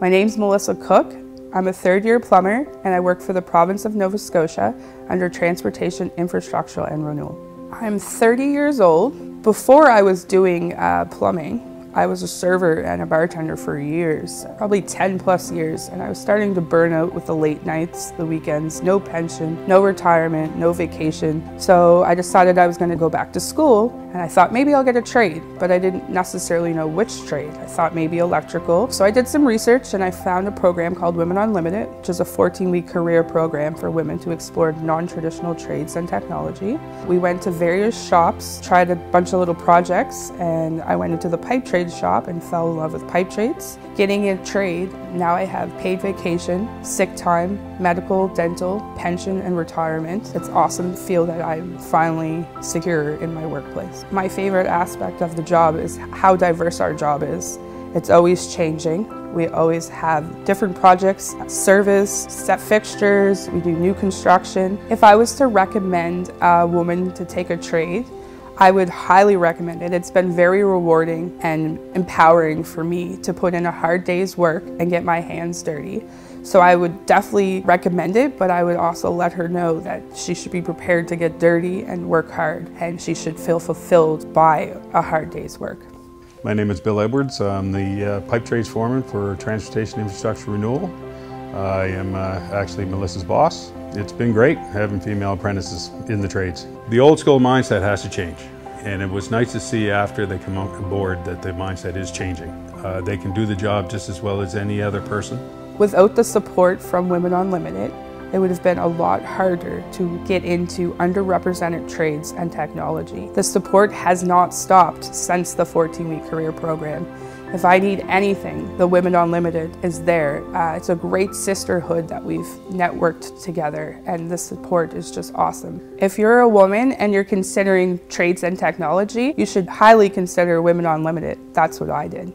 My name's Melissa Cook. I'm a third year plumber and I work for the province of Nova Scotia under Transportation, Infrastructure and Renewal. I'm 30 years old. Before I was doing uh, plumbing, I was a server and a bartender for years, probably 10 plus years, and I was starting to burn out with the late nights, the weekends, no pension, no retirement, no vacation. So I decided I was going to go back to school, and I thought maybe I'll get a trade, but I didn't necessarily know which trade. I thought maybe electrical. So I did some research and I found a program called Women Unlimited, which is a 14 week career program for women to explore non traditional trades and technology. We went to various shops, tried a bunch of little projects, and I went into the pipe trade shop and fell in love with pipe trades. Getting a trade, now I have paid vacation, sick time, medical, dental, pension, and retirement. It's awesome to feel that I'm finally secure in my workplace. My favorite aspect of the job is how diverse our job is. It's always changing. We always have different projects, service, set fixtures, we do new construction. If I was to recommend a woman to take a trade, I would highly recommend it. It's been very rewarding and empowering for me to put in a hard day's work and get my hands dirty. So I would definitely recommend it, but I would also let her know that she should be prepared to get dirty and work hard, and she should feel fulfilled by a hard day's work. My name is Bill Edwards. I'm the uh, pipe trades foreman for Transportation Infrastructure Renewal. I am uh, actually Melissa's boss. It's been great having female apprentices in the trades. The old school mindset has to change. And it was nice to see after they come on board that the mindset is changing. Uh, they can do the job just as well as any other person. Without the support from Women Unlimited, it would have been a lot harder to get into underrepresented trades and technology. The support has not stopped since the 14-week career program. If I need anything, the Women Unlimited is there. Uh, it's a great sisterhood that we've networked together and the support is just awesome. If you're a woman and you're considering trades and technology, you should highly consider Women Unlimited. That's what I did.